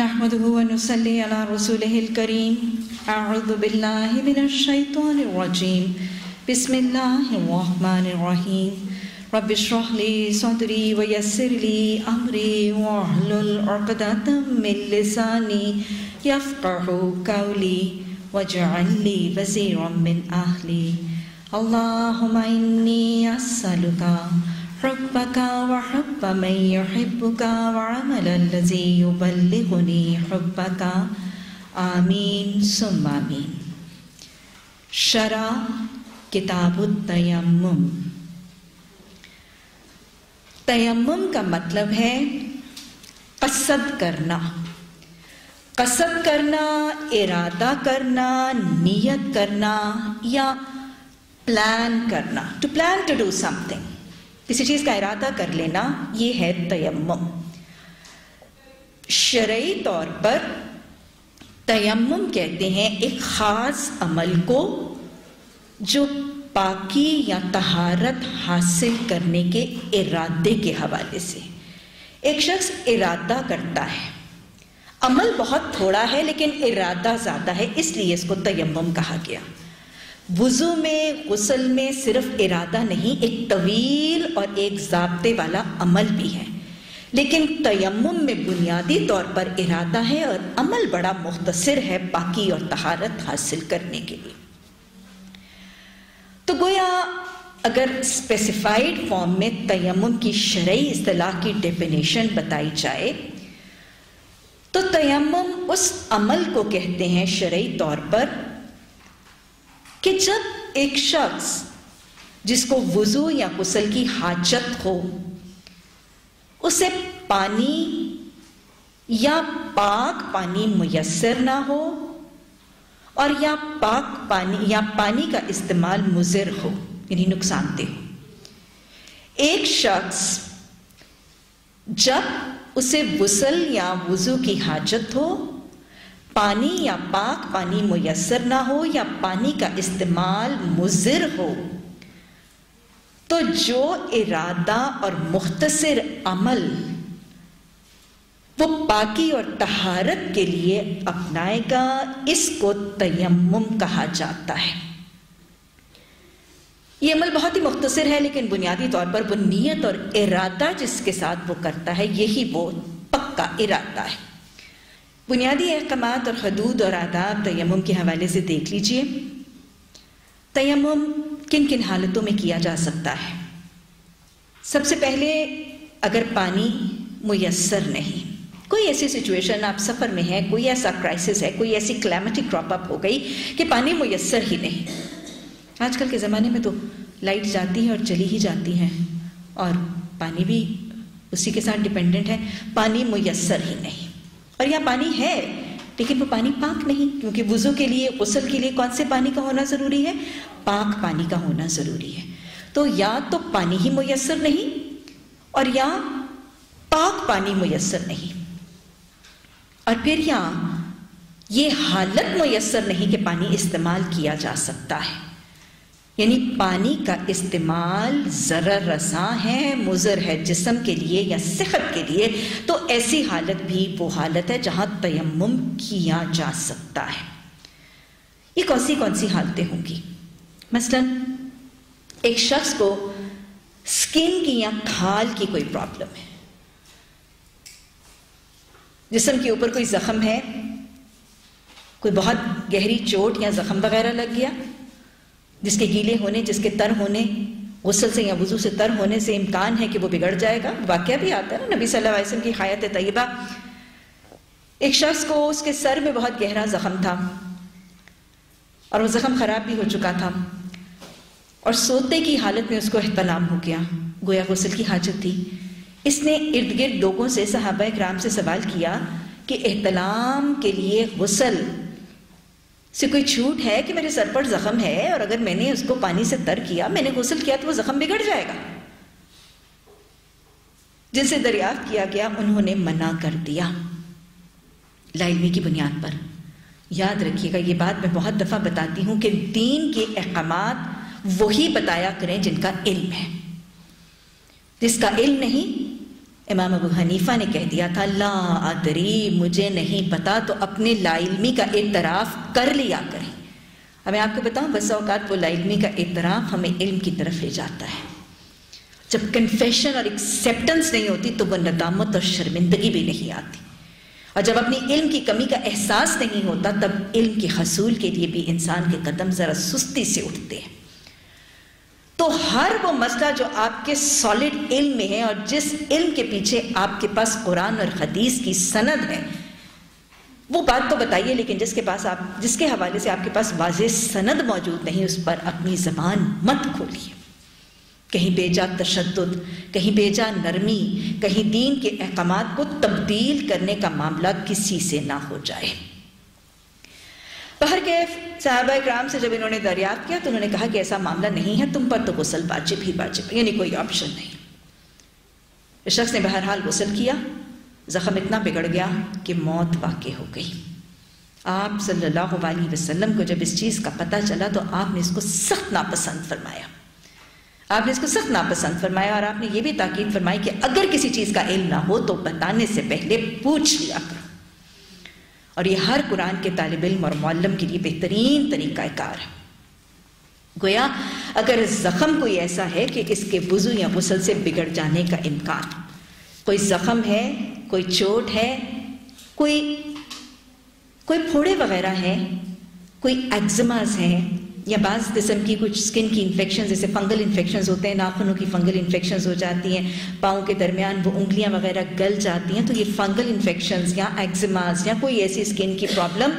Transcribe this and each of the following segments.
نحمده ونصلي على رسوله الكريم. أعوذ بالله من الشيطان الرجيم. بسم الله الرحمن الرحيم. رب اشرح لي صدري ويسر لي أمري واحلل عقدة من لساني يفقه قولي واجعل لي وزيرا من أهلي. اللهم إني أسألك حبك وحب من يحبك وعمل الذي يبلغني حبك. آمین، ثم آمین. شرع کتاب التیمم. تیمم کا مطلب ہے قصد کرنا. قصد کرنا، ارادہ کرنا، نیت کرنا یا پلان کرنا. To plan to do some thing کسی چیز کا ارادہ کر لینا، یہ ہے تیمم۔ شرعی طور پر تیمم کہتے ہیں ایک خاص عمل کو جو پاکی یا طہارت حاصل کرنے کے ارادے کے حوالے سے۔ ایک شخص ارادہ کرتا ہے۔ عمل بہت تھوڑا ہے لیکن ارادہ زیادہ ہے، اس لیے اس کو تیمم کہا گیا۔ وضو میں، غسل میں صرف ارادہ نہیں، ایک طویل اور ایک ضابطے والا عمل بھی ہے۔ لیکن تیمم میں بنیادی طور پر ارادہ ہے اور عمل بڑا مختصر ہے باقی اور طہارت حاصل کرنے کے لیے۔ تو گویا، اگر اسپیسیفائڈ فارم میں تیمم کی شرعی اصطلاح کی ڈیفینیشن بتائی جائے، تو تیمم اس عمل کو کہتے ہیں شرعی طور پر کہ جب ایک شخص جس کو وضو یا غسل کی حاجت ہو، اسے پانی یا پاک پانی میسر نہ ہو اور یا پاک پانی یا پانی کا استعمال مضر ہو یعنی نقصان دہ۔ ہو ایک شخص جب اسے غسل یا وضو کی حاجت ہو پانی یا پاک پانی میسر نہ ہو یا پانی کا استعمال مضر ہو۔ تو جو ارادہ اور مختصر عمل وہ پاکی اور طہارت کے لیے اپنائے گا، اس کو تیمم کہا جاتا ہے۔ یہ عمل بہت ہی مختصر ہے، لیکن بنیادی طور پر وہ نیت اور ارادہ جس کے ساتھ وہ کرتا ہے، یہی وہ پکا ارادہ ہے۔ بنیادی احکامات اور حدود اور آداب تیمم کے حوالے سے دیکھ لیجیے۔ تیمم کن کن حالتوں میں کیا جا سکتا ہے؟ سب سے پہلے اگر پانی میسر نہیں، کوئی ایسی سچویشن آپ سفر میں ہے، کوئی ایسا کرائسس ہے، کوئی ایسی کلیمٹی کراپ اپ ہو گئی کہ پانی میسر ہی نہیں۔ آج کل کے زمانے میں تو لائٹ جاتی ہے اور چلی ہی جاتی ہیں اور پانی بھی اسی کے ساتھ ڈپینڈنٹ ہے، پانی میسر ہی نہیں۔ اور یہاں پانی ہے، لیکن وہ پانی پاک نہیں، کیونکہ وضو کے لیے، غسل کے لیے کون سے پانی کا ہونا ضروری ہے؟ پاک پانی کا ہونا ضروری ہے۔ تو یا تو پانی ہی میسر نہیں، اور یا پاک پانی میسر نہیں۔ اور پھر یہاں یہ حالت میسر نہیں کہ پانی استعمال کیا جا سکتا ہے۔ یعنی پانی کا استعمال ضرر رساں ہے، مضر ہے جسم کے لیے یا صحت کے لیے، تو ایسی حالت بھی وہ حالت ہے جہاں تیمم کیا جا سکتا ہے۔ یہ کون سی کون سی حالتیں ہوں گی؟ مثلا ایک شخص کو سکن کی یا کھال کی کوئی پرابلم ہے۔ جسم کے اوپر کوئی زخم ہے، کوئی بہت گہری چوٹ یا زخم وغیرہ لگ گیا۔ جس کے گیلے ہونے، جس کے تر ہونے، غسل سے یا وضو سے تر ہونے سے امکان ہے کہ وہ بگڑ جائے گا۔ واقعہ بھی آتا ہے نا، نبی صلی اللہ علیہ وسلم کی حیات طیبہ۔ ایک شخص کو اس کے سر میں بہت گہرا زخم تھا اور وہ زخم خراب بھی ہو چکا تھا اور سوتے کی حالت میں اس کو احتلام ہو گیا۔ گویا غسل کی حاجت تھی۔ اس نے ارد گرد لوگوں سے، صحابہ کرام سے سوال کیا کہ احتلام کے لیے غسل سے کوئی چھوٹ ہے کہ میرے سر پر زخم ہے اور اگر میں نے اس کو پانی سے تر کیا، میں نے غسل کیا تو وہ زخم بگڑ جائے گا۔ جن سے دریافت کیا گیا، انہوں نے منع کر دیا۔ علمی کی بنیاد پر۔ یاد رکھیے گا، یہ بات میں بہت دفعہ بتاتی ہوں کہ دین کے احکامات وہی بتایا کریں جن کا علم ہے۔ جس کا علم نہیں امام ابو حنیفہ نے کہہ دیا تھا، لا ادری، مجھے نہیں پتا، تو اپنے لا علمی کا اعتراف کر لیا کریں۔ اب میں آپ کو بتاؤں بس اوقات وہ لا علمی کا اعتراف ہمیں علم کی طرف لے جاتا ہے۔ جب کنفیشن اور ایکسیپٹنس نہیں ہوتی، تو وہ ندامت اور شرمندگی بھی نہیں آتی۔ اور جب اپنی علم کی کمی کا احساس نہیں ہوتا، تب علم کے حصول کے لیے بھی انسان کے قدم ذرا سستی سے اٹھتے ہیں۔ تو ہر وہ مسئلہ جو آپ کے سالڈ علم میں ہے اور جس علم کے پیچھے آپ کے پاس قرآن اور حدیث کی سند ہے، وہ بات تو بتائیے، لیکن جس کے پاس آپ، جس کے حوالے سے آپ کے پاس واضح سند موجود نہیں، اس پر اپنی زبان مت کھولیے۔ کہیں بے جا تشدد، کہیں بے جا نرمی، کہیں دین کے احکامات کو تبدیل کرنے کا معاملہ کسی سے نہ ہو جائے۔ بہر کے صحابہ اکرام سے جب انہوں نے دریافت کیا تو انہوں نے کہا کہ ایسا معاملہ نہیں ہے، تم پر تو غسل واجب ہی واجب یعنی کوئی آپشن نہیں۔ اس شخص نے بہرحال غسل کیا، زخم اتنا بگڑ گیا کہ موت واقع ہو گئی۔ آپ صلی اللہ علیہ وسلم کو جب اس چیز کا پتہ چلا تو آپ نے اس کو سخت ناپسند فرمایا۔ آپ نے اس کو سخت ناپسند فرمایا اور آپ نے یہ بھی تاکید فرمائی کہ اگر کسی چیز کا علم نہ ہو تو بتانے سے پہلے پوچھ لیا کرو۔ اور یہ ہر قرآن کے طالب علم اور معلم کے لیے بہترین طریقہ کار ہے۔ گویا، اگر زخم کوئی ایسا ہے کہ اس کے وضو یا غسل سے بگڑ جانے کا امکان، کوئی زخم ہے، کوئی چوٹ ہے، کوئی کوئی پھوڑے وغیرہ ہیں کوئی ایگزماز ہیں یا بعض قسم کی کچھ سکن کی انفیکشن جیسے فنگل انفیکشنز ہوتے ہیں، ناخنوں کی فنگل انفیکشنز ہو جاتی ہیں، پاؤں کے درمیان وہ انگلیاں وغیرہ گل جاتی ہیں، تو یہ فنگل انفیکشنز یا ایگزماز یا کوئی ایسی سکن کی پرابلم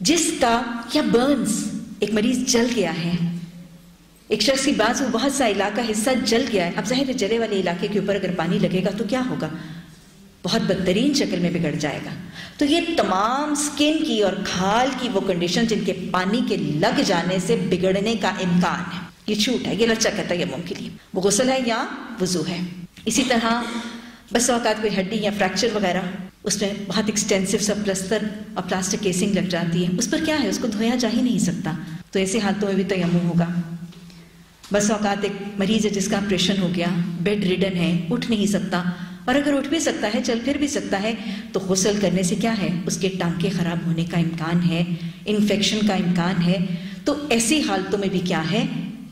جس کا یا برنز ایک مریض جل گیا ہے۔ ایک شخص کی بات وہ بہت سا علاقہ حصہ جل گیا ہے۔ اب ظاہر جلے والے علاقے کے اوپر اگر پانی لگے گا تو کیا ہوگا؟ بہت بدترین شکل میں بگڑ جائے گا۔ تو یہ تمام سکن کی اور کھال کی وہ کنڈیشن جن کے پانی کے لگ جانے سے بگڑنے کا امکان ہے۔ یہ چھوٹ ہے، یہ لچا کہتا ہے یہ ممکن لیے۔ وہ غسل ہے یا وضو ہے؟ اسی طرح بس اوقات کوئی ہڈی یا فریکچر وغیرہ، اس میں بہت ایکسٹینسو سا پلستر اور پلاسٹک کیسنگ لگ جاتی ہے۔ اس پر کیا ہے؟ اس کو دھویا جا ہی نہیں سکتا۔ تو ایسے حالتوں میں بھی تیمم ہوگا۔ بس اوقات ایک مریض ہے جس کا آپریشن ہو گیا بیڈ ریڈن ہے، اٹھ نہیں سکتا۔ اور اگر اٹھ بھی سکتا ہے، چل پھر بھی سکتا ہے، تو غسل کرنے سے کیا ہے؟ اس کے ٹانکے خراب ہونے کا امکان ہے، انفیکشن کا امکان ہے۔ تو ایسی حالتوں میں بھی کیا ہے؟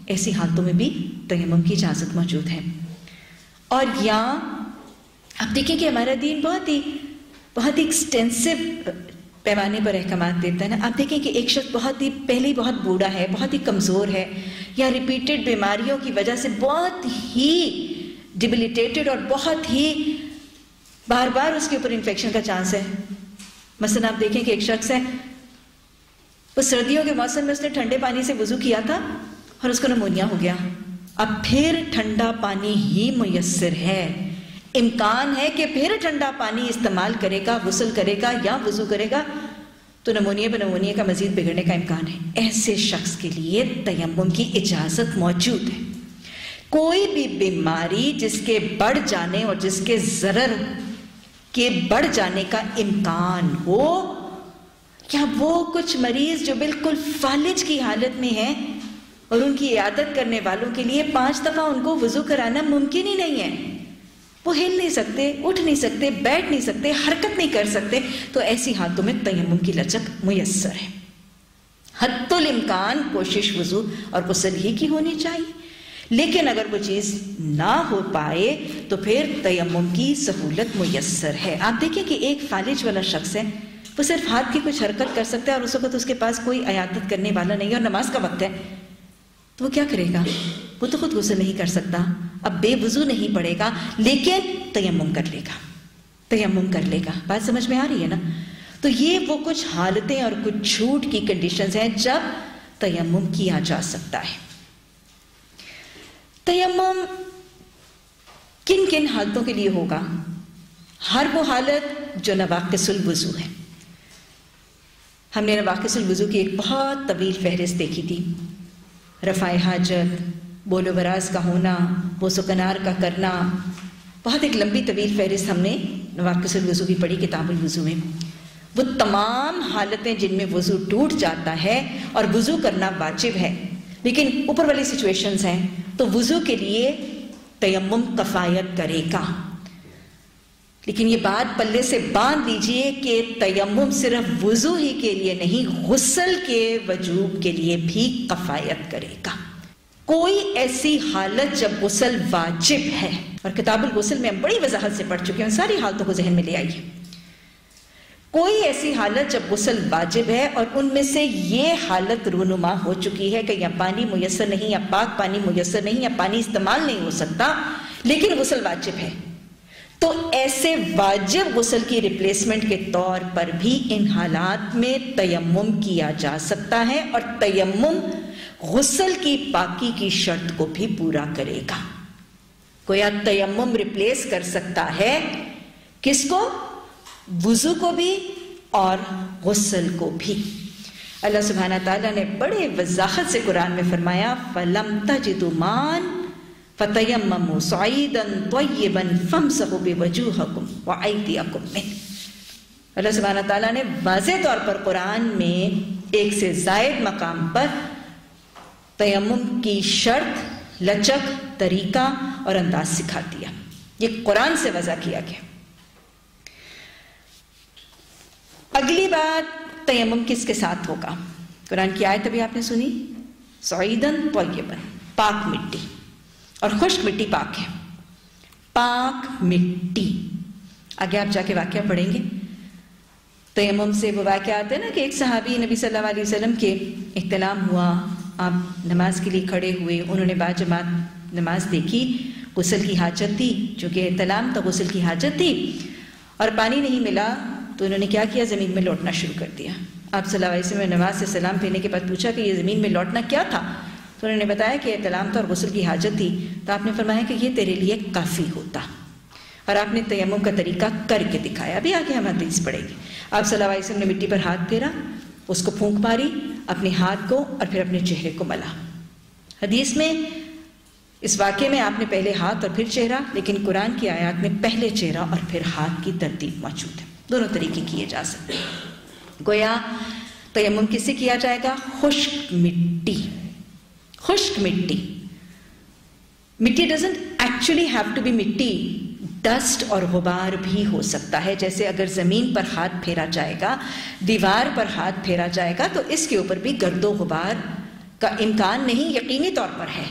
ایسی حالتوں میں بھی تیمم کی اجازت موجود ہے۔ اور یہاں آپ دیکھیں کہ ہمارا دین بہت ہی بہت ہی ایکسٹینسو پیمانے پر احکامات دیتا ہے نا۔ آپ دیکھیں کہ ایک شخص بہت ہی، پہلے ہی بہت بوڑھا ہے، بہت ہی کمزور ہے یا ریپیٹڈ بیماریوں کی وجہ سے بہت ہی ڈبلیٹیٹڈ اور بہت ہی بار بار اس کے اوپر انفیکشن کا چانس ہے۔ مثلا آپ دیکھیں کہ ایک شخص ہے، وہ سردیوں کے موسم میں اس نے ٹھنڈے پانی سے وضو کیا تھا اور اس کو نمونیا ہو گیا۔ اب پھر ٹھنڈا پانی ہی میسر ہے۔ امکان ہے کہ پھر ٹھنڈا پانی استعمال کرے گا، غسل کرے گا یا وضو کرے گا۔ تو نمونیا پہ نمونیا کا مزید بگڑنے کا امکان ہے۔ ایسے شخص کے لیے تیمم کی اجازت موجود ہے۔ کوئی بھی بیماری جس کے بڑھ جانے اور جس کے ضرر کے بڑھ جانے کا امکان ہو یا وہ کچھ مریض جو بالکل فالج کی حالت میں ہیں اور ان کی عیادت کرنے والوں کے لیے پانچ دفعہ ان کو وضو کرانا ممکن ہی نہیں ہے؟ وہ ہل نہیں سکتے، اٹھ نہیں سکتے، بیٹھ نہیں سکتے، حرکت نہیں کر سکتے۔ تو ایسی حالتوں میں تیمم کی لچک میسر ہے۔ حت الامکان کوشش وضو اور غسل ہی کی ہونی چاہیے۔ لیکن اگر وہ چیز نہ ہو پائے تو پھر تیمم کی سہولت میسر ہے۔ آپ دیکھیں کہ ایک فالج والا شخص ہے، وہ صرف ہاتھ کی کچھ حرکت کر سکتا ہے اور اس وقت اس کے پاس کوئی عیادت کرنے والا نہیں ہے اور نماز کا وقت ہے۔ تو وہ کیا کرے گا؟ وہ تو خود غسل نہیں کر سکتا۔ اب بے وضو نہیں پڑے گا، لیکن تیمم کر لے گا۔ تیمم کر لے گا۔ بات سمجھ میں آ رہی ہے نا؟ تو یہ وہ کچھ حالتیں اور کچھ چھوٹ کی کنڈیشنز ہیں جب تیمم کیا جا سکتا ہے۔ تیمم کن کن حالتوں کے لیے ہوگا؟ ہر وہ حالت جو نواقص الوضو ہے۔ ہم نے نواقص الوضو کی ایک بہت طویل فہرست دیکھی تھی۔ رفع حاجت، بول و براز کا ہونا و سکنار کا کرنا۔ بہت ایک لمبی طویل فہرست ہم نے نواقص الوضو کی پڑھی کتاب الوضو میں۔ وہ تمام حالتیں جن میں وضو ٹوٹ جاتا ہے اور وضو کرنا واجب ہے۔ لیکن اوپر والی سچویشنز ہیں۔ تو وضو کے لیے تیمم کفایت کرے گا۔ لیکن یہ بات پلے سے باندھ لیجیے کہ تیمم صرف وضو ہی کے لیے نہیں، غسل کے وجوب کے لیے بھی کفایت کرے گا۔ کوئی ایسی حالت جب غسل واجب ہے۔ اور کتاب الغسل میں ہم بڑی وضاحت سے پڑھ چکے ہیں ساری حالتوں کو ذہن میں لے آئیے۔ کوئی ایسی حالت جب غسل واجب ہے اور ان میں سے یہ حالت رونما ہو چکی ہے کہ یا پانی میسر نہیں یا پاک پانی میسر نہیں یا پانی استعمال نہیں ہو سکتا، لیکن غسل واجب ہے۔ تو ایسے واجب غسل کی ریپلیسمنٹ کے طور پر بھی ان حالات میں تیمم کیا جا سکتا ہے اور تیمم غسل کی پاکی کی شرط کو بھی پورا کرے گا۔ کوئی تیمم ریپلیس کر سکتا ہے، کس کو؟ وضو کو بھی اور غسل کو بھی۔ اللہ سبحانہ تعالیٰ نے بڑے وضاحت سے قرآن میں فرمایا، فَلَمْ تَجِدُ مَان فَتَيَمَّمُوا صَعِيدًا طَيِّبًا فَمْسَحُوا بِوَجُوهَكُمْ وَعَيْدِيَكُمْ مِنْ اللہ سبحانہ تعالیٰ نے واضح طور پر قرآن میں ایک سے زائد مقام پر تیمم کی شرط، لچک، طریقہ اور انداز سکھا دیا۔ یہ قرآن سے وضع کیا گیا۔ اگلی بات تیمم کس کے ساتھ ہوگا؟ قرآن کی آیت ابھی آپ نے سنی؟ سعیدن طیبن پاک مٹی، اور خشک مٹی پاک ہے۔ پاک مٹی۔ آگے آپ جا کے واقعہ پڑھیں گے۔ تیمم سے وہ واقعہ آتے ہیں نا کہ ایک صحابی نبی صلی اللہ علیہ وسلم کے اختلام ہوا۔ آپ نماز کے لیے کھڑے ہوئے، انہوں نے با جماعت نماز دیکھی۔ غسل کی حاجت تھی، چونکہ احتلام تو غسل کی حاجت تھی۔ اور پانی نہیں ملا۔ تو انہوں نے کیا کیا؟ زمین میں لوٹنا شروع کر دیا۔ آپ صلی اللہ علیہ وسلم نے نماز سے سلام پھیرنے کے بعد پوچھا کہ یہ زمین میں لوٹنا کیا تھا؟ تو انہوں نے بتایا کہ احتلام تو اور غسل کی حاجت تھی۔ تو آپ نے فرمایا کہ یہ تیرے لیے کافی ہوتا۔ اور آپ نے تیمم کا طریقہ کر کے دکھایا۔ ابھی آگے ہم حدیث پڑے گی آپ صلی اللہ علیہ وسلم نے مٹی پر ہاتھ پھیرا، اس کو پھونک ماری، اپنے ہاتھ کو اور پھر اپنے چہرے کو ملا۔ حدیث میں اس واقعے میں آپ نے پہلے ہاتھ اور پھر چہرہ، لیکن قرآن کی آیات میں پہلے چہرہ اور پھر ہاتھ کی ترتیب موجود ہے۔ دونوں طریقے کیے جا سکتے ہیں۔ گویا تیمم کس سے کیا جائے گا؟ خشک مٹی۔ خشک مٹی۔ مٹی doesn't actually have to be مٹی۔ ڈسٹ اور غبار بھی ہو سکتا ہے۔ جیسے اگر زمین پر ہاتھ پھیرا جائے گا، دیوار پر ہاتھ پھیرا جائے گا، تو اس کے اوپر بھی گرد و غبار کا امکان نہیں، یقینی طور پر ہے۔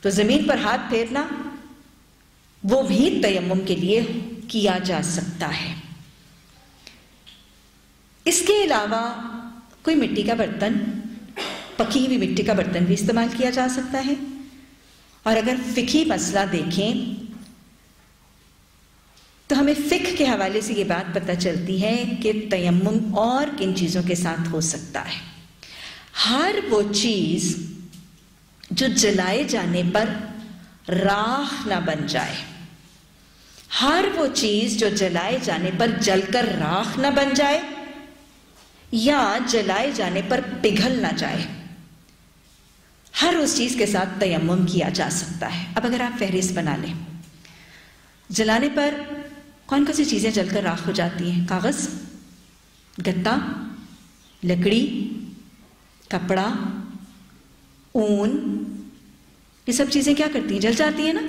تو زمین پر ہاتھ پھیرنا وہ بھی تیمم کے لیے کیا جا سکتا ہے۔ اس کے علاوہ کوئی مٹی کا برتن، پکی ہوئی مٹی کا برتن بھی استعمال کیا جا سکتا ہے۔ اور اگر فکی مسئلہ دیکھیں، تو ہمیں فکر کے حوالے سے یہ بات پتہ چلتی ہے کہ تیمم اور کن چیزوں کے ساتھ ہو سکتا ہے۔ ہر وہ چیز جو جلائے جانے پر راہ نہ بن جائے۔ ہر وہ چیز جو جلائے جانے پر جل کر راکھ نہ بن جائے۔ یا جلائے جانے پر پگھل نہ جائے۔ ہر اس چیز کے ساتھ تیمم کیا جا سکتا ہے۔ اب اگر آپ فہرست بنا لیں۔ جلانے پر کون کون سی چیزیں جل کر راکھ ہو جاتی ہیں؟ کاغذ گتا لکڑی، کپڑا، اون۔ یہ سب چیزیں کیا کرتی ہیں؟ جل جاتی ہیں نا۔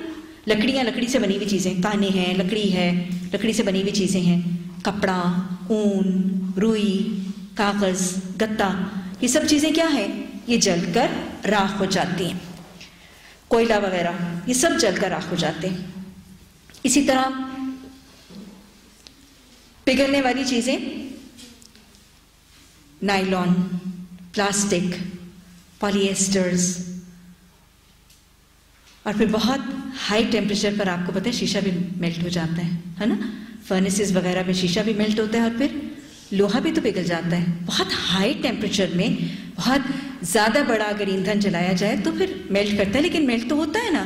لکڑیاں، لکڑی سے بنی ہوئی چیزیں۔ کانے ہیں، لکڑی ہے، لکڑی سے بنی ہوئی چیزیں ہیں۔ کپڑا، اون، روئی۔ کاغذ گتا یہ سب چیزیں کیا ہیں؟ یہ جل کر راکھ ہو جاتی ہیں۔ کوئلہ وغیرہ، یہ سب جل کر راکھ ہو جاتے ہیں۔ اسی طرح پگھلنے والی چیزیں، نائلون، پلاسٹک پالی ایسٹرز اور پھر بہت ہائی ٹیمپریچر پر آپ کو پتہ ہے، شیشہ بھی میلٹ ہو جاتا ہے ہے نا؟ فرنسز وغیرہ میں شیشہ بھی میلٹ ہوتا ہے اور پھر لوہا بھی تو پگھل جاتا ہے۔ بہت ہائی ٹیمپریچر میں بہت زیادہ بڑا اگر ایندھن جلایا جائے تو پھر میلٹ کرتا ہے، لیکن میلٹ تو ہوتا ہے نا۔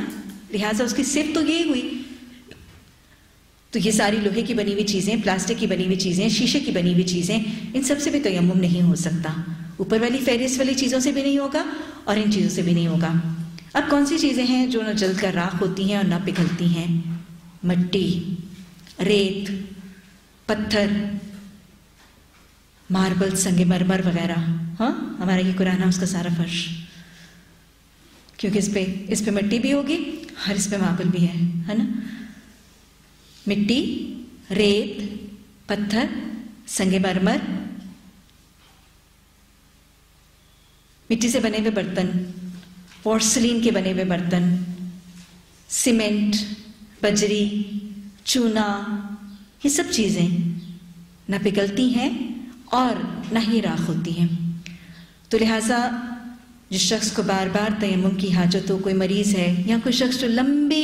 لہٰذا اس کی صرف تو یہی ہوئی۔ تو یہ ساری لوہے کی بنی ہوئی چیزیں، پلاسٹک کی بنی ہوئی چیزیں، شیشے کی بنی ہوئی چیزیں، ان سب سے بھی تیمم نہیں ہو سکتا۔ اوپر والی فہرست والی چیزوں سے بھی نہیں ہوگا اور ان چیزوں سے بھی نہیں ہوگا۔ اب کون سی چیزیں ہیں جو نہ جل کر راکھ ہوتی ہیں اور نہ پگھلتی ہیں؟ مٹی، ریت، پتھر۔ ماربل، سنگ مرمر وغیرہ۔ ہاں ہمارا یہ قرآن اس کا سارا فرش۔ کیونکہ اس پہ اس پہ مٹی بھی ہوگی اور اس پہ ماربل بھی ہے نا؟ مٹی، ریت، پتھر، سنگ مرمر۔ مٹی سے بنے ہوئے برتن، پورسلین کے بنے ہوئے برتن۔ سیمنٹ، بجری، چونا، یہ سب چیزیں نہ پگھلتی ہیں اور نہ ہی راکھ ہوتی ہیں تو لہٰذا جس شخص کو بار بار تیمم کی حاجت ہو کوئی مریض ہے یا کوئی شخص جو لمبی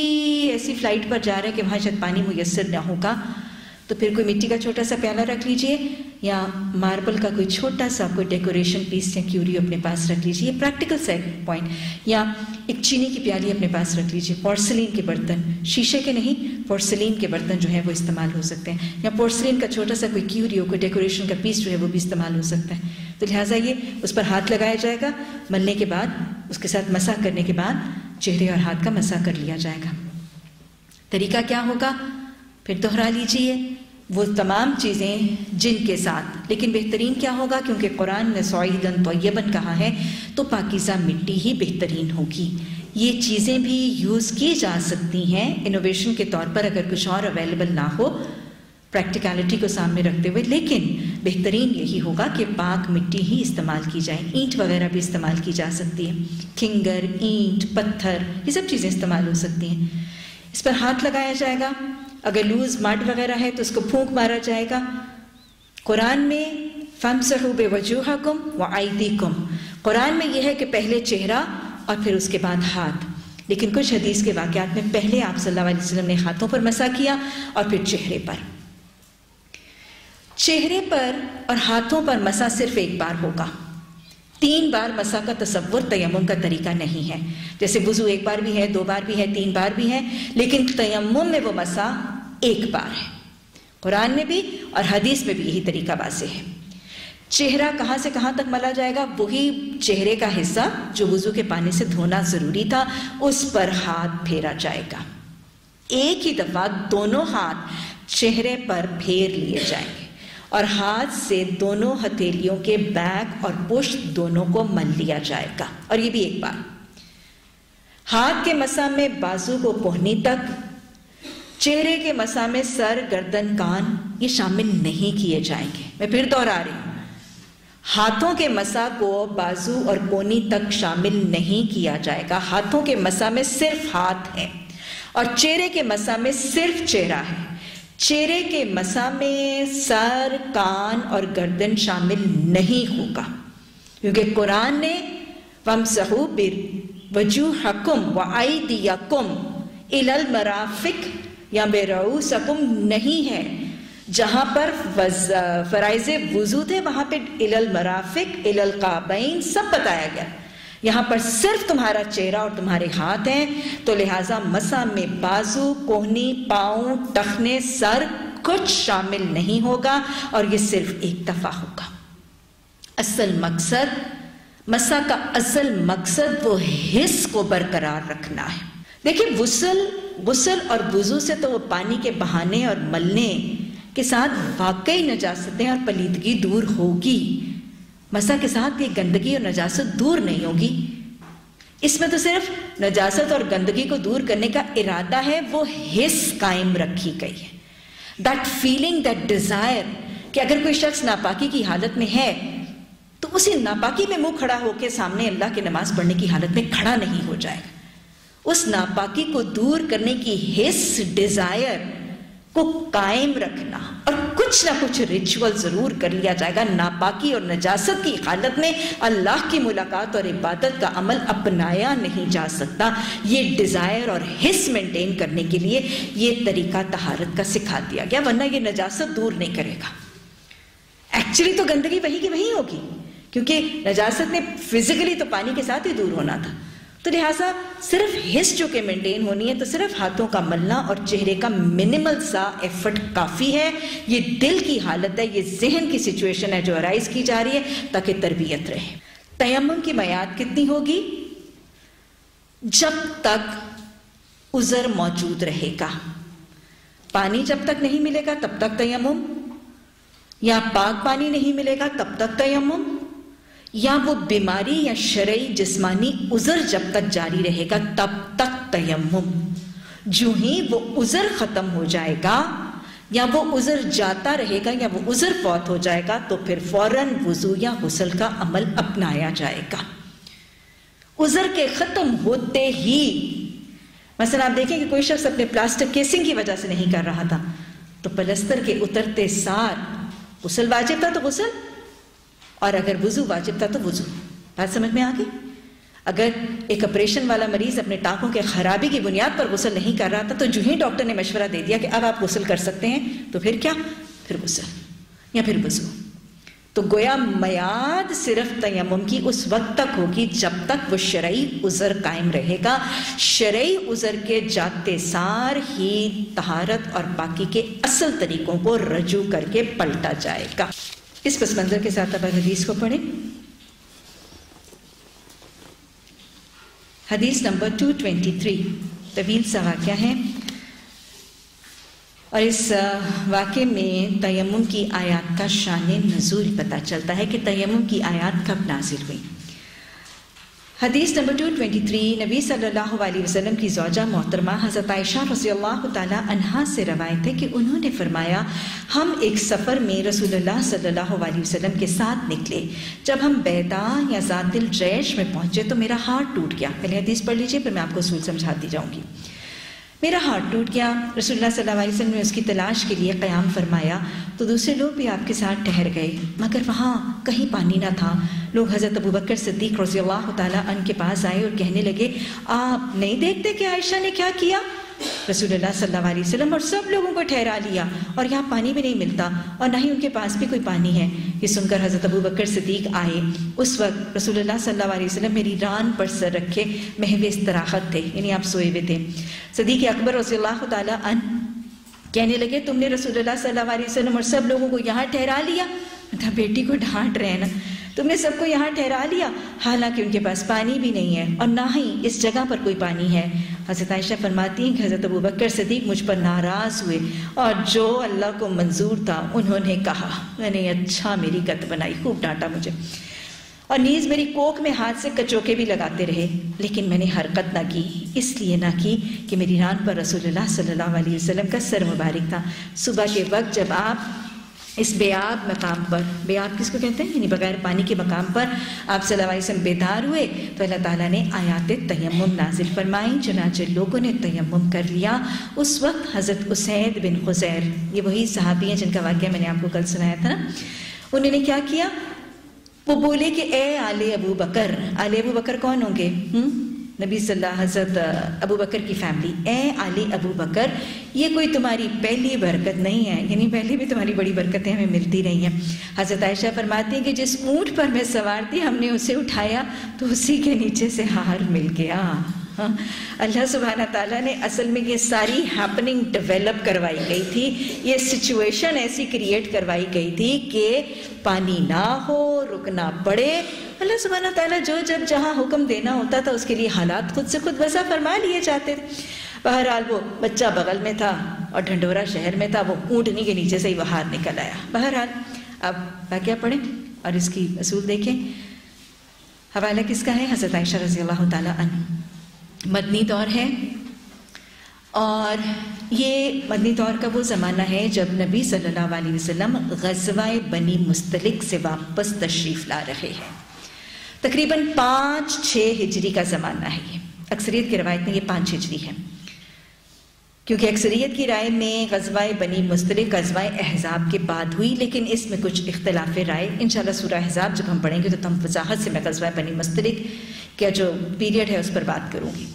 ایسی فلائٹ پر جا رہا ہے کہ وہاں شاید پانی میسر نہ ہوگا تو پھر کوئی مٹی کا چھوٹا سا پیالہ رکھ لیجیے یا ماربل کا کوئی چھوٹا سا کوئی ڈیکوریشن پیس یا کیوری اپنے پاس رکھ لیجیے، یہ پریکٹیکل سیٹ پوائنٹ یا ایک چینی کی پیالی اپنے پاس رکھ لیجیے پورسلین کے برتن، شیشے کے نہیں پورسلین کے برتن جو ہے وہ استعمال ہو سکتے ہیں، یا پورسلین کا چھوٹا سا کوئی کیوری ہو کوئی ڈیکوریشن کا پیس جو ہے وہ بھی استعمال ہو سکتا ہے۔ تو لہٰذا یہ اس پر ہاتھ لگایا جائے گا، ملنے کے بعد، اس کے ساتھ مسا کرنے کے بعد چہرے اور ہاتھ کا مسا کر لیا جائے گا۔ طریقہ کیا ہوگا؟ پھر دہرا لیجیے۔ وہ تمام چیزیں جن کے ساتھ۔ لیکن بہترین کیا ہوگا؟ کیونکہ قرآن نے سعیدن طیبن کہا ہے، تو پاکیزہ مٹی ہی بہترین ہوگی۔ یہ چیزیں بھی یوز کی جا سکتی ہیں انوویشن کے طور پر اگر کچھ اور اویلیبل نہ ہو پریکٹیکلٹی کو سامنے رکھتے ہوئے۔ لیکن بہترین یہی ہوگا کہ پاک مٹی ہی استعمال کی جائے، اینٹ وغیرہ بھی استعمال کی جا سکتی ہے۔ کھنگر، اینٹ، پتھر، یہ سب چیزیں استعمال ہو سکتی ہیں۔ اس پر ہاتھ لگایا جائے گا۔ اگر لوز مڈ وغیرہ ہے تو اس کو پھونک مارا جائے گا۔ قرآن میں فم بے وجوہ کم و آئیدی کم قرآن میں یہ ہے کہ پہلے چہرہ اور پھر اس کے بعد ہاتھ۔ لیکن کچھ حدیث کے واقعات میں پہلے آپ صلی اللہ علیہ وسلم نے ہاتھوں پر مسا کیا اور پھر چہرے پر۔ چہرے پر اور ہاتھوں پر مسا صرف ایک بار ہوگا۔ تین بار مسا کا تصور تیمم کا طریقہ نہیں ہے۔ جیسے وضو ایک بار بھی ہے، دو بار بھی ہے، تین بار بھی ہے، لیکن تیمم میں وہ مسا ایک بار ہے۔ قرآن میں بھی اور حدیث میں بھی یہی طریقہ واضح ہے۔ چہرہ کہاں سے کہاں تک ملا جائے گا؟ وہی چہرے کا حصہ جو وضو کے پانی سے دھونا ضروری تھا، اس پر ہاتھ پھیرا جائے گا۔ ایک ہی دفعہ دونوں ہاتھ چہرے پر پھیر لیے جائیں گے اور ہاتھ سے دونوں ہتھیلیوں کے بیک اور پشت دونوں کو مل لیا جائے گا۔ اور یہ بھی ایک بار۔ ہاتھ کے مسا میں بازو کو پہنی تک، چہرے کے مسا میں سر گردن کان، یہ شامل نہیں کیے جائیں گے۔ میں پھر دوہرا رہی ہوں۔ ہاتھوں کے مسا کو بازو اور کونی تک شامل نہیں کیا جائے گا۔ ہاتھوں کے مسا میں صرف ہاتھ ہے اور چہرے کے مسا میں صرف چہرہ ہے۔ چہرے کے مسا میں سر، کان اور گردن شامل نہیں ہوگا۔ کیونکہ قرآن نے وم بر وجو حکم و آئی دیا کم المرافک یا بے سکم نہیں ہے۔ جہاں پر فرائض وضو تھے، وہاں پہ المرافق القابین سب بتایا گیا۔ یہاں پر صرف تمہارا چہرہ اور تمہارے ہاتھ ہیں، تو لہٰذا مسا میں بازو، کوہنی، پاؤں، ٹخنے، سر کچھ شامل نہیں ہوگا اور یہ صرف ایک دفعہ ہوگا۔ اصل مقصد، مسا کا اصل مقصد وہ حص کو برقرار رکھنا ہے۔ دیکھیں غسل غسل اور وضو سے تو وہ پانی کے بہانے اور ملنے کے ساتھ واقعی نجاستیں اور پلیدگی دور ہوگی۔ مسا کے ساتھ یہ گندگی اور نجاست دور نہیں ہوگی۔ اس میں تو صرف نجاست اور گندگی کو دور کرنے کا ارادہ ہے، وہ حص قائم رکھی گئی ہے۔ دیٹ فیلنگ دیٹ ڈیزائر کہ اگر کوئی شخص ناپاکی کی حالت میں ہے، تو اسی ناپاکی میں منہ کھڑا ہو کے سامنے اللہ کی نماز پڑھنے کی حالت میں کھڑا نہیں ہو جائے گا۔ اس ناپاکی کو دور کرنے کی حص ڈیزائر کو قائم رکھنا اور کچھ نہ کچھ ریچول ضرور کر لیا جائے گا۔ ناپاکی اور نجاست کی حالت میں اللہ کی ملاقات اور عبادت کا عمل اپنایا نہیں جا سکتا۔ یہ ڈیزائر اور حص مینٹین کرنے کے لیے یہ طریقہ تہارت کا سکھا دیا گیا، ورنہ یہ نجاست دور نہیں کرے گا۔ ایکچولی تو گندگی وہی کی وہی ہوگی، کیونکہ نجاست نے فزیکلی تو پانی کے ساتھ ہی دور ہونا تھا۔ تو لہٰذا صرف ہس جو کہ مینٹین ہونی ہے تو صرف ہاتھوں کا ملنا اور چہرے کا منیمل سا ایفرٹ کافی ہے۔ یہ دل کی حالت ہے، یہ ذہن کی سچویشن ہے جو ارائز کی جا رہی ہے تاکہ تربیت رہے۔ تیمم کی میاد کتنی ہوگی؟ جب تک عذر موجود رہے گا۔ پانی جب تک نہیں ملے گا، تب تک تیمم۔ یا پاک پانی نہیں ملے گا، تب تک تیمم۔ یا وہ بیماری یا شرعی جسمانی عذر جب تک جاری رہے گا، تب تک تیمم۔ جو ہی وہ عذر ختم ہو جائے گا، یا وہ عذر جاتا رہے گا یا وہ عذر فوت ہو جائے گا، تو پھر فوراً وضو یا غسل کا عمل اپنایا جائے گا۔ عذر کے ختم ہوتے ہی، مثلا آپ دیکھیں کہ کوئی شخص اپنے پلاسٹک کیسنگ کی وجہ سے نہیں کر رہا تھا، تو پلستر کے اترتے سار غسل واجب تھا تو غسل؟ اور اگر وضو واجب تھا تو وضو۔ بات سمجھ میں آ گئی؟ اگر ایک اپریشن والا مریض اپنے ٹانکوں کے خرابی کی بنیاد پر غسل نہیں کر رہا تھا تو جو ہی ڈاکٹر نے مشورہ دے دیا کہ اب آپ غسل کر سکتے ہیں، تو پھر کیا؟ پھر غسل یا پھر وضو۔ تو گویا میاد صرف تیمم کی اس وقت تک ہوگی جب تک وہ شرعی عذر قائم رہے گا۔ شرعی عذر کے جاتے سار ہی طہارت اور باقی کے اصل طریقوں کو رجوع کر کے پلٹا جائے گا۔ اس پس منظر کے ساتھ اب حدیث کو پڑھیں۔ حدیث نمبر 223 طویل سا واقعہ ہے۔ اور اس واقعے میں تیمم کی آیات کا شان نزول پتہ چلتا ہے کہ تیمم کی آیات کب نازل ہوئی حدیث نمبر 223 نبی صلی اللہ علیہ وسلم کی زوجہ محترمہ حضرت عائشہ رضی اللہ تعالیٰ عنہا سے روایت ہے کہ انہوں نے فرمایا، ہم ایک سفر میں رسول اللہ صلی اللہ علیہ وسلم کے ساتھ نکلے۔ جب ہم بیدا یا ذات الجیش میں پہنچے تو میرا ہاتھ ٹوٹ گیا۔ پہلے حدیث پڑھ لیجیے، پھر میں آپ کو اصول سمجھاتی جاؤں گی۔ میرا ہاتھ ٹوٹ گیا۔ رسول اللہ صلی اللہ علیہ وسلم نے اس کی تلاش کے لیے قیام فرمایا تو دوسرے لوگ بھی آپ کے ساتھ ٹھہر گئے۔ مگر وہاں کہیں پانی نہ تھا۔ لوگ حضرت ابو بکر صدیق رضی اللہ تعالیٰ عنہ کے پاس آئے اور کہنے لگے، آپ نہیں دیکھتے کہ عائشہ نے کیا کیا؟ رسول اللہ صلی اللہ علیہ وسلم اور سب لوگوں کو ٹھہرا لیا اور یہاں پانی بھی نہیں ملتا اور نہ ہی ان کے پاس بھی کوئی پانی ہے۔ یہ سن کر حضرت ابو بکر صدیق آئے۔ اس وقت رسول اللہ صلی اللہ علیہ وسلم میری ران پر سر رکھے، محو استراحت تھے یعنی آپ سوئے ہوئے تھے۔ صدیق اکبر رضی اللہ تعالیٰ عنہ کہنے لگے، تم نے رسول اللہ صلی اللہ علیہ وسلم اور سب لوگوں کو یہاں ٹھہرا لیا؟ تھا بیٹی کو ڈھانٹ رہے ہیں نا۔ تم نے سب کو یہاں ٹھہرا لیا؟ حالانکہ ان کے پاس پانی بھی نہیں ہے اور نہ ہی اس جگہ پر کوئی پانی ہے۔ حضرت عائشہ فرماتی ہیں کہ حضرت ابو بکر صدیق مجھ پر ناراض ہوئے اور جو اللہ کو منظور تھا انہوں نے کہا۔ میں نے اچھا میری گت بنائی، خوب ڈانٹا مجھے۔ اور نیز میری کوک میں ہاتھ سے کچوکے بھی لگاتے رہے، لیکن میں نے حرکت نہ کی، اس لیے نہ کی کہ میری ران پر رسول اللہ صلی اللہ علیہ وسلم کا سر مبارک تھا۔ صبح کے وقت جب آپ اس بیاب مقام پر۔ بیاب کس کو کہتے ہیں؟ یعنی بغیر پانی کے مقام پر۔ آپ صلی اللہ علیہ وسلم بیدار ہوئے تو اللہ تعالیٰ نے آیات تیمم نازل فرمائی چنانچہ لوگوں نے تیمم کر لیا۔ اس وقت حضرت اسید بن خزیر، یہ وہی صحابی ہیں جن کا واقعہ میں نے آپ کو کل سنایا تھا نا۔ انہوں نے کیا کیا؟ وہ بولے کہ اے آل ابو بکر، آل ابو بکر کون ہوں گے؟ نبی صلی اللہ حضرت ابو بکر کی فیملی اے علی ابو بکر، یہ کوئی تمہاری پہلی برکت نہیں ہے۔ یعنی پہلی بھی تمہاری بڑی برکتیں ہمیں ملتی رہی ہیں۔ حضرت عائشہ فرماتی ہیں کہ جس اونٹ پر میں سوار تھی ہم نے اسے اٹھایا تو اسی کے نیچے سے ہار مل گیا۔ اللہ سبحانہ تعالیٰ نے اصل میں یہ ساری ہیپننگ ڈیولپ کروائی گئی تھی۔ یہ سچویشن ایسی کریٹ کروائی گئی تھی کہ پانی نہ ہو رکنا پڑے۔ اللہ سبحانہ تعالیٰ جو جب جہاں حکم دینا ہوتا تھا، اس کے لیے حالات خود سے خود وضع فرما لیے جاتے تھے۔ بہرحال وہ بچہ بغل میں تھا اور ڈھنڈورا شہر میں تھا، وہ اونٹنی کے نیچے سے ہی باہر نکل آیا۔ بہرحال اب واقعہ پڑھیں اور اس کی اصول دیکھیں۔ حوالہ کس کا ہے؟ حضرت عائشہ رضی اللہ تعالیٰ عنہ۔ مدنی دور ہے۔ اور یہ مدنی دور کا وہ زمانہ ہے جب نبی صلی اللہ علیہ وسلم غزوہ بنی مستلق سے واپس تشریف لا رہے ہیں۔ تقریباً پانچ چھ ہجری کا زمانہ ہے یہ۔ اکثریت کی روایت میں یہ پانچ ہجری ہے کیونکہ اکثریت کی رائے میں غزوہ بنی مستلق، غزوہ احزاب کے بعد ہوئی، لیکن اس میں کچھ اختلاف رائے۔ انشاءاللہ سورہ احزاب جب ہم پڑھیں گے تو تم وضاحت سے میں غزوہ بنی مستلق کا جو پیریڈ ہے اس پر بات کروں گی۔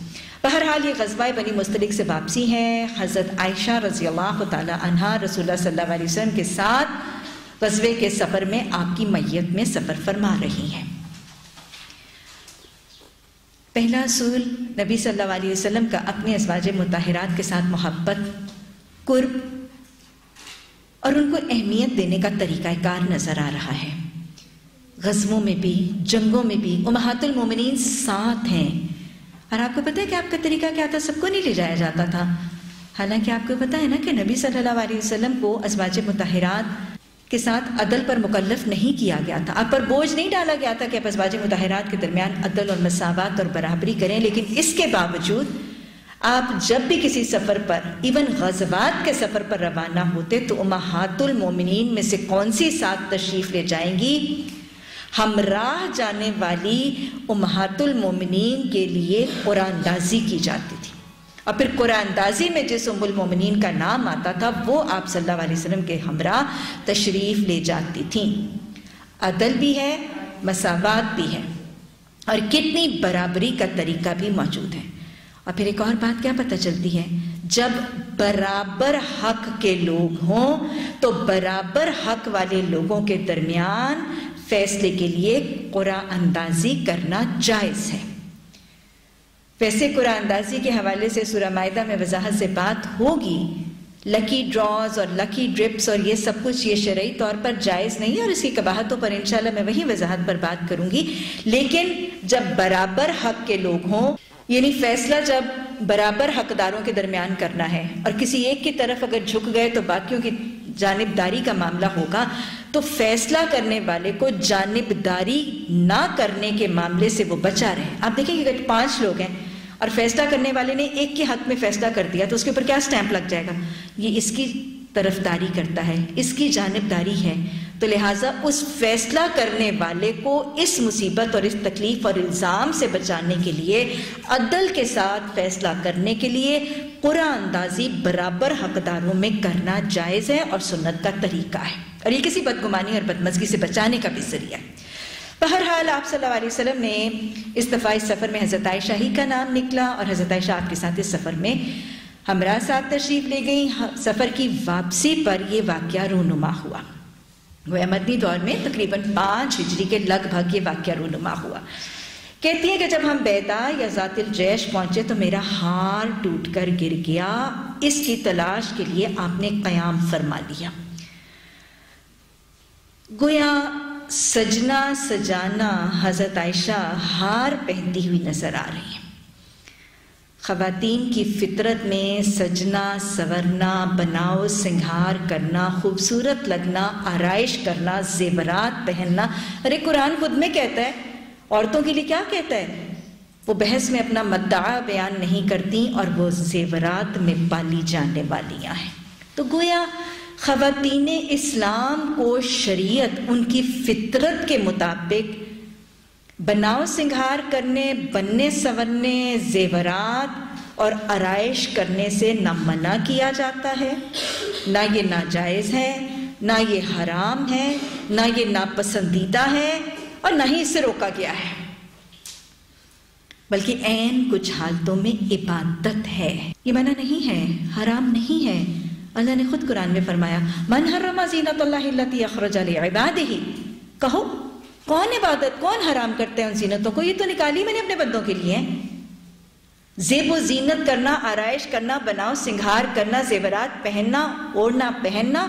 بہرحال یہ غزوہ بنی مستلق سے واپسی ہے۔ حضرت عائشہ رضی اللہ تعالی عنہ رسول اللہ صلی اللہ علیہ وسلم کے ساتھ غزوے کے سفر میں آپ کی میت میں سفر فرما رہی ہیں۔ پہلا اصول نبی صلی اللہ علیہ وسلم کا اپنے ازواج متحرات کے ساتھ محبت، قرب اور ان کو اہمیت دینے کا طریقہ کار نظر آ رہا ہے۔ غزبوں میں بھی، جنگوں میں بھی امہات المومنین ساتھ ہیں۔ اور آپ کو پتہ ہے کہ آپ کا طریقہ کیا تھا؟ سب کو نہیں لے جایا جاتا تھا۔ حالانکہ آپ کو پتہ ہے نا کہ نبی صلی اللہ علیہ وسلم کو ازواج متحرات کے ساتھ عدل پر مکلف نہیں کیا گیا تھا۔ آپ پر بوجھ نہیں ڈالا گیا تھا کہ آپ ازواج متحرات کے درمیان عدل اور مساوات اور برابری کریں، لیکن اس کے باوجود آپ جب بھی کسی سفر پر ایون غزوات کے سفر پر روانہ ہوتے، تو امہات المومنین میں سے کون سی ساتھ تشریف لے جائیں گی؟ ہمراہ جانے والی امہات المومنین کے لیے قرآن دازی کی جاتی تھی۔ اور پھر قرآن دازی میں جس ام المومنین کا نام آتا تھا، وہ آپ صلی اللہ علیہ وسلم کے ہمراہ تشریف لے جاتی تھیں۔ عدل بھی ہے، مساوات بھی ہے اور کتنی برابری کا طریقہ بھی موجود ہے۔ اور پھر ایک اور بات کیا پتہ چلتی ہے؟ جب برابر حق کے لوگ ہوں، تو برابر حق والے لوگوں کے درمیان فیصلے کے لیے قرآن اندازی کرنا جائز ہے۔ ویسے قرآن اندازی کے حوالے سے سورہ معدہ میں وضاحت سے بات ہوگی۔ لکی ڈراز اور لکی ڈرپس اور یہ سب کچھ یہ شرعی طور پر جائز نہیں ہے اور اس کی قباحتوں پر انشاءاللہ میں وہی وضاحت پر بات کروں گی۔ لیکن جب برابر حق کے لوگ ہوں یعنی فیصلہ جب برابر حقداروں کے درمیان کرنا ہے اور کسی ایک کی طرف اگر جھک گئے تو باقیوں کی جانبداری کا معاملہ ہوگا، تو فیصلہ کرنے والے کو جانبداری نہ کرنے کے معاملے سے وہ بچا رہے آپ دیکھیں کہ اگر پانچ لوگ ہیں اور فیصلہ کرنے والے نے ایک کے حق میں فیصلہ کر دیا، تو اس کے اوپر کیا سٹیمپ لگ جائے گا؟ یہ اس کی طرفداری کرتا ہے، اس کی جانبداری ہے۔ تو لہٰذا اس فیصلہ کرنے والے کو اس مصیبت اور اس تکلیف اور الزام سے بچانے کے لیے، عدل کے ساتھ فیصلہ کرنے کے لیے قرآن اندازی برابر حقداروں میں کرنا جائز ہے اور سنت کا طریقہ ہے۔ اور یہ کسی بدگمانی اور بدمزگی سے بچانے کا بھی ذریعہ ہے۔ بہرحال آپ صلی اللہ علیہ وسلم نے اس دفعہ اس سفر میں حضرت عائشہ ہی کا نام نکلا اور حضرت عائشہ آپ کے ساتھ اس سفر میں ہمراہ ساتھ تشریف لے گئی سفر کی واپسی پر یہ واقعہ رونما ہوا۔ وہ مدنی دور میں تقریباً پانچ ہجری کے لگ بھگ یہ واقعہ رونما ہوا۔ کہتی ہیں کہ جب ہم بیدا یا ذات الجیش پہنچے تو میرا ہار ٹوٹ کر گر گیا۔ اس کی تلاش کے لیے آپ نے قیام فرما لیا گویا سجنا سجانا حضرت عائشہ ہار پہنتی ہوئی نظر آ رہی ہیں۔ خواتین کی فطرت میں سجنا سورنا بناؤ، سنگھار کرنا، خوبصورت لگنا، آرائش کرنا، زیورات پہننا۔ ارے قرآن خود میں کہتا ہے، عورتوں کے لیے کیا کہتا ہے؟ وہ بحث میں اپنا مدعا بیان نہیں کرتی اور وہ زیورات میں پالی جانے والیاں ہیں۔ تو گویا خواتین اسلام کو شریعت ان کی فطرت کے مطابق بناؤ سنگھار کرنے، بننے سورنے زیورات اور آرائش کرنے سے نہ منع کیا جاتا ہے۔ نہ یہ ناجائز ہے، نہ یہ حرام ہے، نہ یہ ناپسندیدہ ہے اور نہ ہی اسے روکا گیا ہے۔ بلکہ عین کچھ حالتوں میں عبادت ہے۔ یہ منع نہیں ہے، حرام نہیں ہے۔ اللہ نے خود قرآن میں فرمایا، من حرم زینت اللہ اللہ اخرج عبادہ کہو کون عبادت، کون حرام کرتے ہیں ان زینتوں کو؟ یہ تو نکالی میں نے اپنے بندوں کے لیے۔ زیب و زینت کرنا، آرائش کرنا، بناؤ، سنگھار کرنا، زیورات پہننا، اوڑھنا، پہننا۔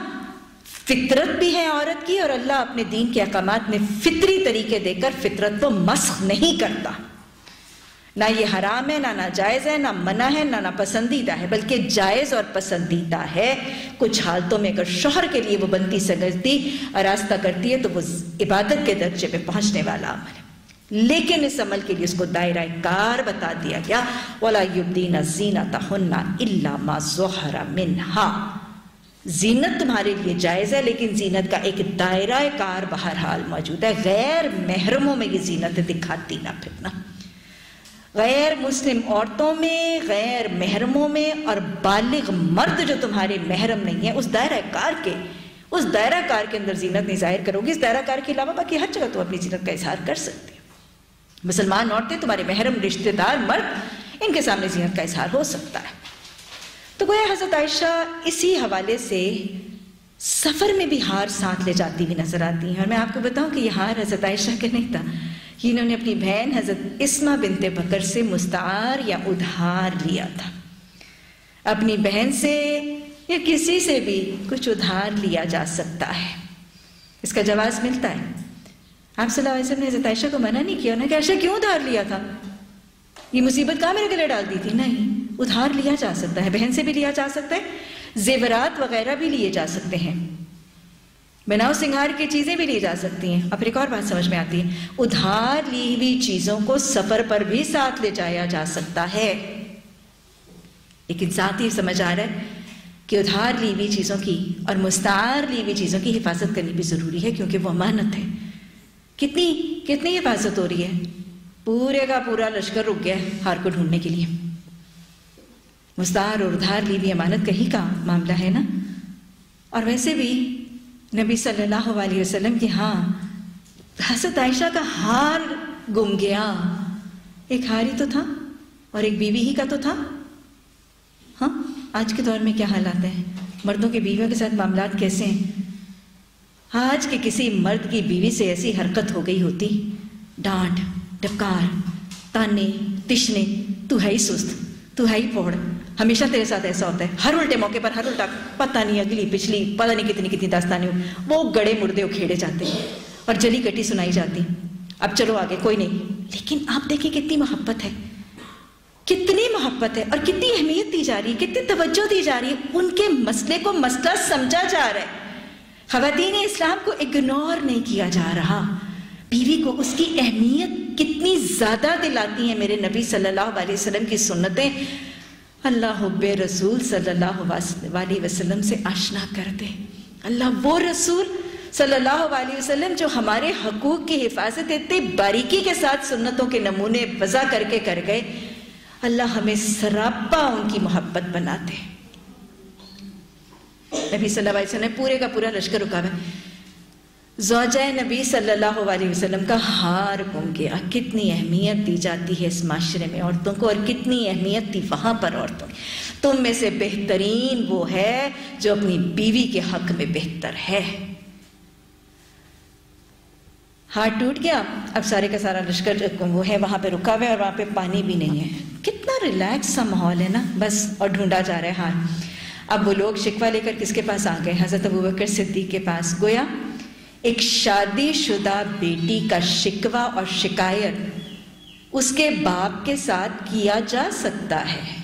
فطرت بھی ہے عورت کی اور اللہ اپنے دین کے احکامات میں فطری طریقے دے کر فطرت کو مسخ نہیں کرتا۔ نہ یہ حرام ہے، نہ ناجائز ہے، نہ منع ہے، نہ ناپسندیدہ ہے، بلکہ جائز اور پسندیدہ ہے۔ کچھ حالتوں میں اگر شوہر کے لیے وہ بنتی سگجتی راستہ کرتی ہے، تو وہ عبادت کے درجے پہ پہنچنے والا عمل ہے۔ لیکن اس عمل کے لیے اس کو دائرہ کار بتا دیا گیا۔ وَلَا يُبْدِينَ زِينَتَهُنَّ إِلَّا مَا زُحْرَ مِنْهَا۔ زینت تمہارے لیے جائز ہے، لیکن زینت کا ایک دائرہ کار بہرحال موجود ہے۔ غیر محرموں میں یہ زینت دکھاتی نہ پھرنا۔ غیر مسلم عورتوں میں، غیر محرموں میں اور بالغ مرد جو تمہارے محرم نہیں ہیں، اس دائرہ کار کے، اس دائرہ کار کے اندر زینت نہیں ظاہر کرو گی، اس دائرہ کار کے علاوہ باقی ہر جگہ تم اپنی زینت کا اظہار کر سکتے ہو۔ مسلمان عورتیں، تمہارے محرم رشتہ دار مرد، ان کے سامنے زینت کا اظہار ہو سکتا ہے۔ تو گویا حضرت عائشہ اسی حوالے سے سفر میں بھی ہار ساتھ لے جاتی ہوئی نظر آتی ہیں اور میں آپ کو بتاؤں کہ یہ ہار حضرت عائشہ کے نہیں تھا۔ انہوں نے اپنی بہن حضرت اسما بنت بکر سے مستعار یا ادھار لیا تھا۔ اپنی بہن سے یا کسی سے بھی کچھ ادھار لیا جا سکتا ہے۔ اس کا جواز ملتا ہے۔ آپ صلی اللہ علیہ وسلم نے حضرت عائشہ کو منع نہیں کیا، انہوں نے کہ عائشہ کیوں ادھار لیا تھا؟ یہ مصیبت کہاں میرے گلے ڈال دی تھی۔ نہیں، ادھار لیا جا سکتا ہے، بہن سے بھی لیا جا سکتا ہے۔ زیورات وغیرہ بھی لیے جا سکتے ہیں۔ بناؤ سنگھار کی چیزیں بھی لی جا سکتی ہیں۔ اور پھر ایک اور بات سمجھ میں آتی ہے۔ ادھار لی ہوئی چیزوں کو سفر پر بھی ساتھ لے جایا جا سکتا ہے۔ لیکن ساتھ ہی سمجھ آ رہا ہے کہ ادھار لی ہوئی چیزوں کی اور مستعار لی ہوئی چیزوں کی حفاظت کرنی بھی ضروری ہے کیونکہ وہ امانت ہے۔ کتنی کتنی حفاظت ہو رہی ہے؟ پورے کا پورا لشکر رک گیا ہے ہار کو ڈھونڈنے کے لیے۔ مستعار اور ادھار لی ہوئی امانت کہیں کا معاملہ ہے نا؟ اور ویسے بھی نبی صلی اللہ علیہ وسلم کے ہاں حضرت عائشہ کا ہار گم گیا۔ ایک ہار ہی تو تھا اور ایک بیوی ہی کا تو تھا۔ ہاں آج کے دور میں کیا حالات ہیں؟ مردوں کے بیویوں کے ساتھ معاملات کیسے ہیں؟ آج کے کسی مرد کی بیوی سے ایسی حرکت ہو گئی ہوتی۔ ڈانٹ ڈکار تانے، تشنے، تو ہے ہی سست، تو ہے ہی پوڑ ہمیشہ تیرے ساتھ ایسا ہوتا ہے۔ ہر الٹے موقع پر، ہر الٹا، پتہ نہیں اگلی، پچھلی، پتہ نہیں کتنی کتنی داستانی ہو وہ گڑے مردے اکھیڑے جاتے ہیں اور جلی کٹی سنائی جاتی اب چلو آگے، کوئی نہیں۔ لیکن آپ دیکھیں کتنی محبت ہے۔ کتنی محبت ہے اور کتنی اہمیت دی جا رہی ہے، کتنی توجہ دی جا رہی ہے۔ ان کے مسئلے کو مسئلہ سمجھا جا رہا ہے۔ خواتین اسلام کو اگنور نہیں کیا جا رہا۔ بیوی کو اس کی اہمیت کتنی زیادہ دلاتی ہیں۔ میرے نبی صلی اللہ علیہ وسلم کی سنتیں اللہ حب رسول صلی اللہ علیہ وسلم سے آشنا کر دے اللہ وہ رسول صلی اللہ علیہ وسلم جو ہمارے حقوق کی حفاظت اتنی باریکی کے ساتھ سنتوں کے نمونے وضع کر کے کر گئے اللہ ہمیں سراپا ان کی محبت بناتے نبی صلی اللہ علیہ وسلم نے پورے کا پورا لشکر رکاوا زوجہ نبی صلی اللہ علیہ وسلم کا ہار گم گیا۔ کتنی اہمیت دی جاتی ہے اس معاشرے میں عورتوں کو اور کتنی اہمیت تھی وہاں پر عورتوں کی۔ تم میں سے بہترین وہ ہے جو اپنی بیوی کے حق میں بہتر ہے۔ ہاتھ ٹوٹ گیا۔ اب سارے کا سارا لشکر وہ ہے، وہاں پہ رکا ہوا ہے اور وہاں پہ پانی بھی نہیں ہے۔ کتنا ریلیکس سا ماحول ہے نا۔ بس، اور ڈھونڈا جا رہا ہے۔ ہاتھ اب وہ لوگ شکوہ لے کر کس کے پاس آ گئے؟ حضرت ابو بکر صدیق کے پاس۔ گویا ایک شادی شدہ بیٹی کا شکوہ اور شکایت اس کے باپ کے ساتھ کیا جا سکتا ہے۔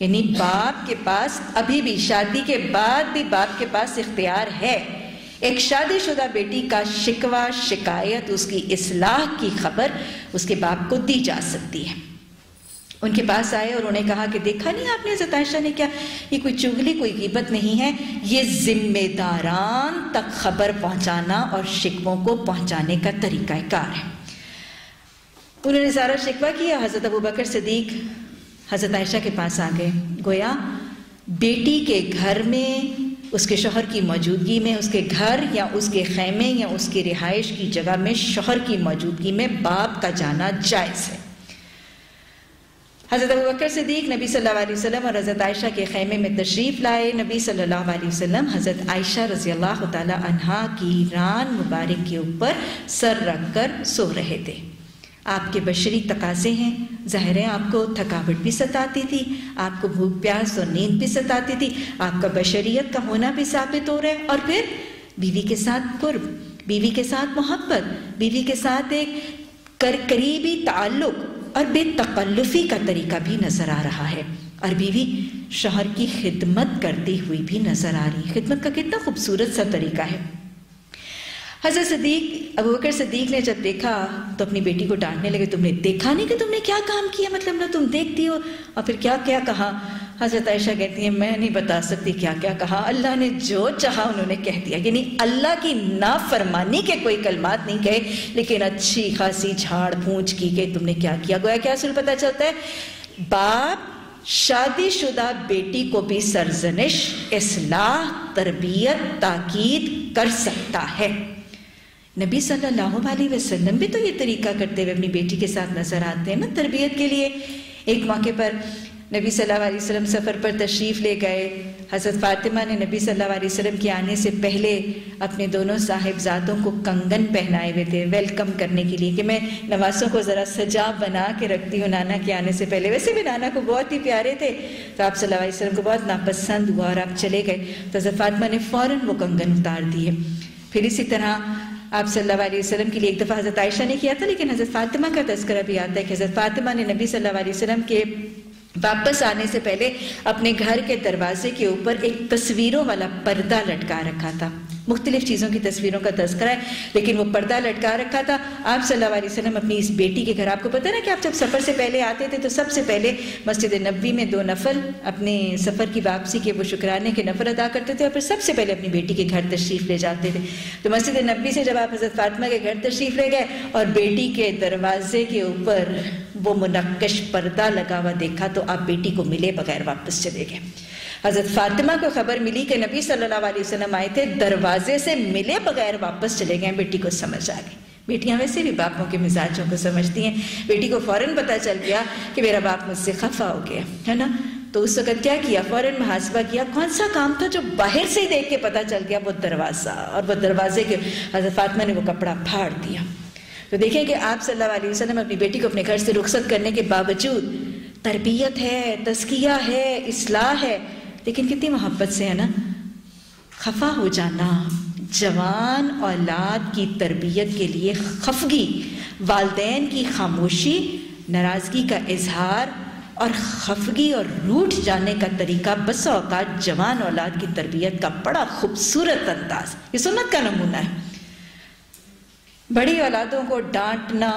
یعنی باپ کے پاس ابھی بھی، شادی کے بعد بھی باپ کے پاس اختیار ہے۔ ایک شادی شدہ بیٹی کا شکوہ، شکایت، اس کی اصلاح کی خبر اس کے باپ کو دی جا سکتی ہے۔ ان کے پاس آئے اور انہیں کہا کہ دیکھا نہیں آپ نے عائشہ نے کیا؟ یہ کوئی چگلی، کوئی غیبت نہیں ہے۔ یہ ذمہ داران تک خبر پہنچانا اور شکووں کو پہنچانے کا طریقہ کار ہے۔ انہوں نے سارا شکوہ کیا۔ حضرت ابو بکر صدیق حضرت عائشہ کے پاس آ گئے۔ گویا، بیٹی کے گھر میں، اس کے شوہر کی موجودگی میں، اس کے گھر یا اس کے خیمے یا اس کی رہائش کی جگہ میں شوہر کی موجودگی میں باپ کا جانا جائز ہے۔ حضرت بکر صدیق، نبی صلی اللہ علیہ وسلم اور حضرت عائشہ کے خیمے میں تشریف لائے۔ نبی صلی اللہ علیہ وسلم حضرت عائشہ رضی اللہ تعالی عنہا کی ران مبارک کے اوپر سر رکھ کر سو رہے تھے۔ آپ کے بشری تقاضے ہیں۔ ظاہر ہے آپ کو تھکاوٹ بھی ستاتی تھی، آپ کو بھوک، پیاس اور نیند بھی ستاتی تھی۔ آپ کا بشریت کا ہونا بھی ثابت ہو رہا ہے۔ اور پھر بیوی کے ساتھ قرب، بیوی کے ساتھ محبت، بیوی کے ساتھ ایک قریبی تعلق۔ اور بے تکلفی کا طریقہ بھی نظر آ رہا ہے۔ اور بیوی شوہر کی خدمت کرتی ہوئی بھی نظر آ رہی خدمت کا کتنا خوبصورت سا طریقہ ہے۔ حضرت صدیق، ابو بکر صدیق نے جب دیکھا تو اپنی بیٹی کو ڈانٹنے لگے۔ تم نے دیکھا نہیں کہ تم نے کیا کام کیا؟ مطلب نہ تم دیکھتی ہو۔ اور پھر کیا کیا کہا؟ حضرت عائشہ کہتی ہیں، میں نہیں بتا سکتی کیا کیا کہا. اللہ نے جو چاہا انہوں نے کہہ دیا۔ یعنی اللہ کی نافرمانی کے کوئی کلمات نہیں کہے، لیکن اچھی خاصی جھاڑ پھونچ کی کہ تم نے کیا کیا۔ گویا کیا اصل پتہ چلتا ہے؟ باپ شادی شدہ بیٹی کو بھی سرزنش، اصلاح، تربیت، تاکید کر سکتا ہے۔ نبی صلی اللہ علیہ وسلم بھی تو یہ طریقہ کرتے ہوئے اپنی بیٹی کے ساتھ نظر آتے ہیں نا تربیت کے لیے۔ ایک موقع پر نبی صلی اللہ علیہ وسلم سفر پر تشریف لے گئے۔ حضرت فاطمہ نے نبی صلی اللہ علیہ وسلم کے آنے سے پہلے اپنے دونوں صاحبزادوں کو کنگن پہنائے ہوئے تھے، ویلکم کرنے کے لیے کہ میں نوازوں کو ذرا سجا بنا کے رکھتی ہوں نانا کے آنے سے پہلے۔ ویسے بھی نانا کو بہت ہی پیارے تھے، تو آپ صلی اللہ علیہ وسلم کو بہت ناپسند ہوا اور آپ چلے گئے۔ تو حضرت فاطمہ نے فوراً وہ کنگن اتار دیے۔ پھر اسی طرح آپ صلی اللہ علیہ وسلم کے لیے ایک دفعہ حضرت عائشہ نے کیا تھا، لیکن حضرت فاطمہ کا تذکرہ بھی آتا ہے کہ حضرت فاطمہ نے نبی صلی اللہ علیہ وسلم کے واپس آنے سے پہلے اپنے گھر کے دروازے کے اوپر ایک تصویروں والا پردہ لٹکا رکھا تھا۔ مختلف چیزوں کی تصویروں کا تذکرہ ہے، لیکن وہ پردہ لٹکا رکھا تھا۔ آپ صلی اللہ علیہ وسلم اپنی اس بیٹی کے گھر، آپ کو پتہ نا کہ آپ جب سفر سے پہلے آتے تھے، تو سب سے پہلے مسجد نبی میں دو نفل اپنے سفر کی واپسی کے، وہ شکرانے کے نفل ادا کرتے تھے اور پھر سب سے پہلے اپنی بیٹی کے گھر تشریف لے جاتے تھے۔ تو مسجد نبی سے جب آپ حضرت فاطمہ کے گھر تشریف لے گئے اور بیٹی کے دروازے کے اوپر وہ منقش پردہ لگا ہوا دیکھا، تو آپ بیٹی کو ملے بغیر واپس چلے گئے۔ حضرت فاطمہ کو خبر ملی کہ نبی صلی اللہ علیہ وسلم آئے تھے، دروازے سے ملے بغیر واپس چلے گئے، بیٹی کو سمجھ آ گئی۔ بیٹیاں ویسے بھی باپوں کے مزاجوں کو سمجھتی ہیں۔ بیٹی کو فوراً پتہ چل گیا کہ میرا باپ مجھ سے خفا ہو گیا، ہے نا؟ تو اس وقت کیا کیا؟ فوراً محاسبہ کیا۔ کون سا کام تھا جو باہر سے ہی دیکھ کے پتہ چل گیا؟ وہ دروازہ۔ اور وہ دروازے کے حضرت فاطمہ نے وہ کپڑا پھاڑ دیا۔ تو دیکھیں کہ آپ صلی اللہ علیہ وسلم اپنی بیٹی کو اپنے گھر سے رخصت کرنے کے باوجود تربیت ہے، تزکیہ ہے، اصلاح ہے۔ لیکن کتنی محبت سے ہے نا؟ خفا ہو جانا، جوان اولاد کی تربیت کے لیے خفگی، والدین کی خاموشی، ناراضگی کا اظہار اور خفگی اور روٹ جانے کا طریقہ بس اوقات جوان اولاد کی تربیت کا بڑا خوبصورت انداز۔ یہ سنت کا نمونہ ہے۔ بڑی اولادوں کو ڈانٹنا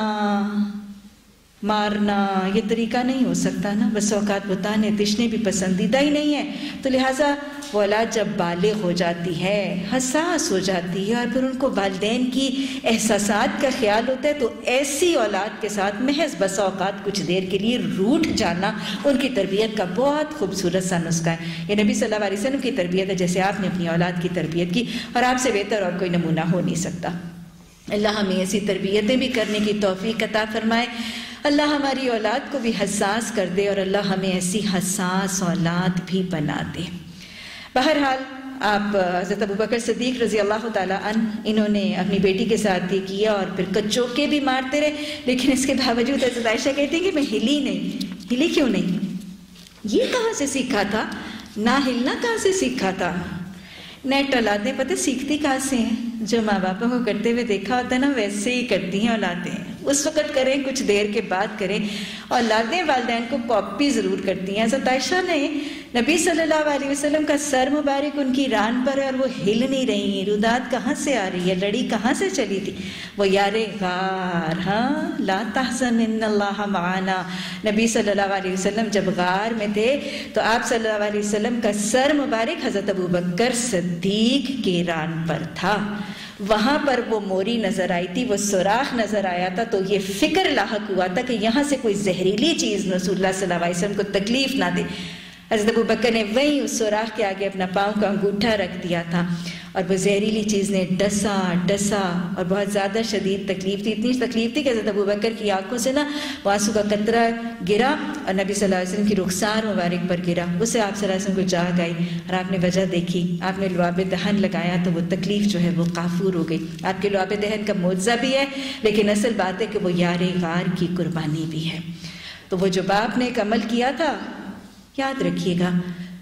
مارنا، یہ طریقہ نہیں ہو سکتا نا۔ بس اوقات بتانے تشنے بھی پسندیدہ ہی نہیں ہے۔ تو لہٰذا وہ اولاد جب بالغ ہو جاتی ہے، حساس ہو جاتی ہے اور پھر ان کو والدین کی احساسات کا خیال ہوتا ہے، تو ایسی اولاد کے ساتھ محض بس اوقات کچھ دیر کے لیے روٹ جانا ان کی تربیت کا بہت خوبصورت سا نسخہ ہے۔ یہ نبی صلی اللہ علیہ وسلم کی تربیت ہے، جیسے آپ نے اپنی اولاد کی تربیت کی، اور آپ سے بہتر اور کوئی نمونہ ہو نہیں سکتا۔ اللہ ہمیں ایسی تربیتیں بھی کرنے کی توفیق عطا فرمائے۔ اللہ ہماری اولاد کو بھی حساس کر دے اور اللہ ہمیں ایسی حساس اولاد بھی بنا دے۔ بہرحال، آپ، حضرت ابو بکر صدیق رضی اللہ تعالیٰ عنہ، انہوں نے اپنی بیٹی کے ساتھ یہ کیا اور پھر کچوکے بھی مارتے رہے۔ لیکن اس کے باوجود حضرت عائشہ کہتی ہیں کہ میں ہلی نہیں۔ ہلی کیوں نہیں؟ یہ کہاں سے سیکھا تھا؟ نہ ہلنا کہاں سے سیکھا تھا؟ نیٹ اولادیں پتہ سیکھتی کہاں سے ہیں؟ جو ماں باپوں کو کرتے ہوئے دیکھا ہوتا ہے نا، ویسے ہی کرتی ہیں اولادیں۔ اس وقت کریں، کچھ دیر کے بعد کریں۔ اور لادیں والدین کو کاپی ضرور کرتی ہیں۔ حضرت عائشہ نے نبی صلی اللہ علیہ وسلم کا سر مبارک ان کی ران پر ہے اور وہ ہل نہیں رہی ہیں۔ رودات کہاں سے آ رہی ہے؟ لڑی کہاں سے چلی تھی؟ وہ یار غار ہاں؟ لا تحسن ان اللہ معانا نبی صلی اللہ علیہ وسلم جب غار میں تھے تو آپ صلی اللہ علیہ وسلم کا سر مبارک حضرت ابو بکر صدیق کے ران پر تھا۔ وہاں پر وہ موری نظر آئی تھی، وہ سوراخ نظر آیا تھا، تو یہ فکر لاحق ہوا تھا کہ یہاں سے کوئی زہریلی چیز رسول اللہ صلی اللہ علیہ وسلم کو تکلیف نہ دے۔ حضرت ابو بکر نے وہیں اس سوراخ کے آگے اپنا پاؤں کا انگوٹھا رکھ دیا تھا اور وہ زہریلی چیز نے ڈسا ڈسا اور بہت زیادہ شدید تکلیف تھی۔ اتنی تکلیف تھی کہ حضرت ابو بکر کی آنکھوں سے نا وہ آنسو کا قطرہ گرا اور نبی صلی اللہ علیہ وسلم کی رخسار مبارک پر گرا۔ اسے آپ صلی اللہ علیہ وسلم کو جاگ آئی اور آپ نے وجہ دیکھی۔ آپ نے لعاب دہن لگایا تو وہ تکلیف جو ہے وہ کافور ہو گئی۔ آپ کے لعاب دہن کا معجزہ بھی ہے، لیکن اصل بات ہے کہ وہ یار غار کی قربانی بھی ہے۔ تو وہ جو باپ نے ایک عمل کیا تھا یاد رکھیے گا،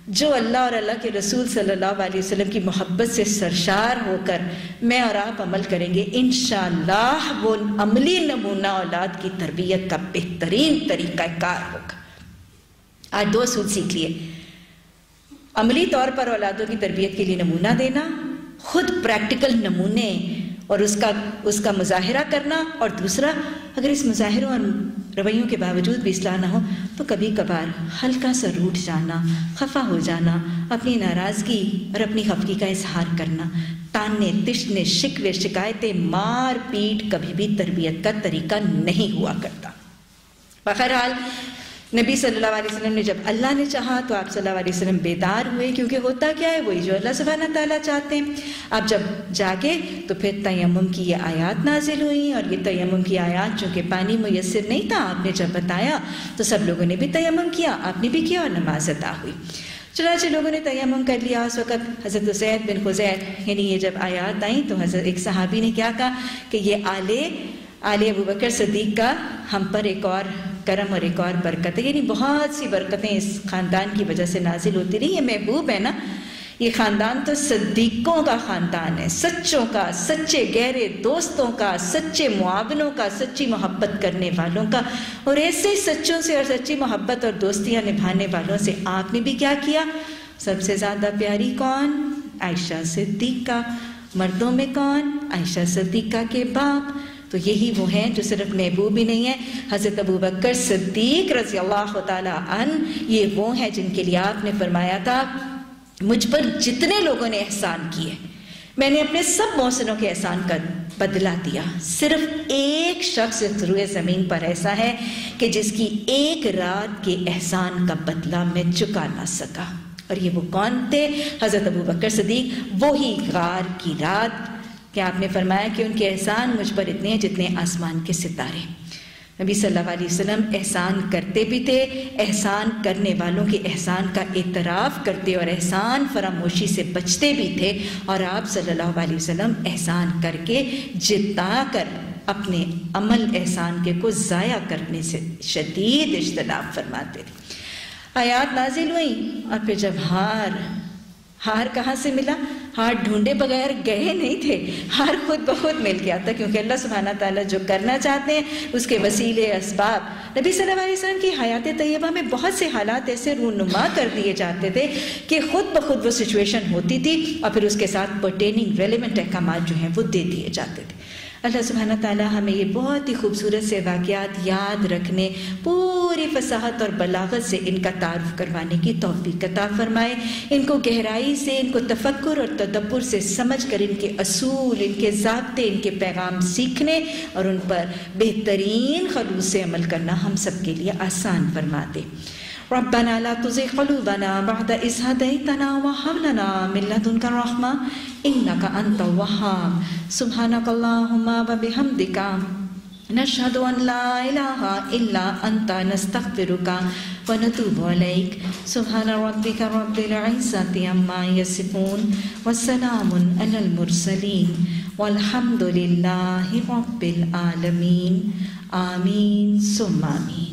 جو اللہ اور اللہ کے رسول صلی اللہ علیہ وسلم کی محبت سے سرشار ہو کر میں اور آپ عمل کریں گے، انشاءاللہ وہ عملی نمونہ اولاد کی تربیت کا بہترین طریقہ کار ہوگا۔ آج دو اصول سیکھ لیے۔ عملی طور پر اولادوں کی تربیت کے لیے نمونہ دینا، خود پریکٹیکل نمونے اور اس کا اس کا مظاہرہ کرنا اور دوسرا، اگر اس مظاہروں اور رویوں کے باوجود بھی اصلاح نہ ہو، تو کبھی کبھار ہلکا سا روٹ جانا، خفا ہو جانا، اپنی ناراضگی اور اپنی خفگی کا اظہار کرنا، تاننے، تشنے، شکوے، شکایتیں مار پیٹ کبھی بھی تربیت کا طریقہ نہیں ہوا کرتا۔ بہرحال نبی صلی اللہ علیہ وسلم نے جب اللہ نے چاہا تو آپ صلی اللہ علیہ وسلم بیدار ہوئے، کیونکہ ہوتا کیا ہے، وہی جو اللہ سبحانہ تعالیٰ چاہتے ہیں۔ آپ جب جاگے تو پھر تیمم کی یہ آیات نازل ہوئی اور یہ تیمم کی آیات چونکہ پانی میسر نہیں تھا، آپ نے جب بتایا تو سب لوگوں نے بھی تیمم کیا، آپ نے بھی کیا اور نماز ادا ہوئی۔ چنانچہ لوگوں نے تیمم کر لیا۔ اس وقت حضرت زید بن خزید یعنی یہ جب آیات آئیں تو حضرت، ایک صحابی نے کیا کہا کہ یہ آلے آل ابو بکر صدیق کا ہم پر ایک اور کرم اور ایک اور برکت ہے۔ یعنی بہت سی برکتیں اس خاندان کی وجہ سے نازل ہوتی رہی۔ یہ محبوب ہے نا؟ یہ خاندان تو صدیقوں کا خاندان ہے۔ سچوں کا، سچے گہرے دوستوں کا، سچے معاونوں کا، سچی محبت کرنے والوں کا۔ اور ایسے سچوں سے اور سچی محبت اور دوستیاں نبھانے والوں سے آپ نے بھی کیا کیا؟ سب سے زیادہ پیاری کون؟ عائشہ صدیقہ۔ مردوں میں کون؟ عائشہ صدیقہ کے باپ۔ تو یہی وہ ہیں جو صرف محبوب ہی نہیں ہیں۔ حضرت ابو بکر صدیق رضی اللہ تعالیٰ عنہ، یہ وہ ہیں جن کے لیے آپ نے فرمایا تھا، مجھ پر جتنے لوگوں نے احسان کیے، میں نے اپنے سب محسنوں کے احسان کا بدلہ دیا۔ صرف ایک شخص روئے زمین پر ایسا ہے کہ جس کی ایک رات کے احسان کا بدلہ میں چکا نہ سکا۔ اور یہ وہ کون تھے؟ حضرت ابو بکر صدیق، وہی غار کی رات کہ آپ نے فرمایا کہ ان کے احسان مجھ پر اتنے ہیں جتنے آسمان کے ستارے۔ نبی صلی اللہ علیہ وسلم احسان کرتے بھی تھے، احسان کرنے والوں کے احسان کا اعتراف کرتے اور احسان فراموشی سے بچتے بھی تھے۔ اور آپ صلی اللہ علیہ وسلم احسان کر کے جتا کر اپنے عمل احسان کے کو ضائع کرنے سے شدید اجتناب فرماتے۔ تھے آیات نازل ہوئیں اور پھر جب ہار ہار کہاں سے ملا؟ ہار ڈھونڈے بغیر گئے نہیں تھے۔ ہار خود بخود مل گیا تھا کیونکہ اللہ سبحانہ تعالیٰ جو کرنا چاہتے ہیں، اس کے وسیلے، اسباب۔ نبی صلی اللہ علیہ وسلم کی حیات طیبہ میں بہت سے حالات ایسے رونما کر دیے جاتے تھے کہ خود بخود وہ سچویشن ہوتی تھی اور پھر اس کے ساتھ پرٹیننگ ریلیونٹ احکامات جو ہیں وہ دے دیے جاتے تھے۔ اللہ سبحانہ تعالیٰ ہمیں یہ بہت ہی خوبصورت سے واقعات یاد رکھنے، پوری فصاحت اور بلاغت سے ان کا تعارف کروانے کی توفیق عطا فرمائے۔ ان کو گہرائی سے، ان کو تفکر اور تدبر سے سمجھ کر ان کے اصول، ان کے ضابطے، ان کے پیغام سیکھنے اور ان پر بہترین خلوص سے عمل کرنا ہم سب کے لیے آسان فرما دے۔ ربنا لا تزغ قلوبنا بعد إذ هديتنا وهب لنا من لدنك رحمة إنك أنت الوهاب. سبحانك اللهم وبحمدك. نشهد أن لا إله إلا أنت نستغفرك ونتوب عليك. سبحان ربك رب العزة عما يصفون والسلام على المرسلين. والحمد لله رب العالمين. آمين. ثم آمين.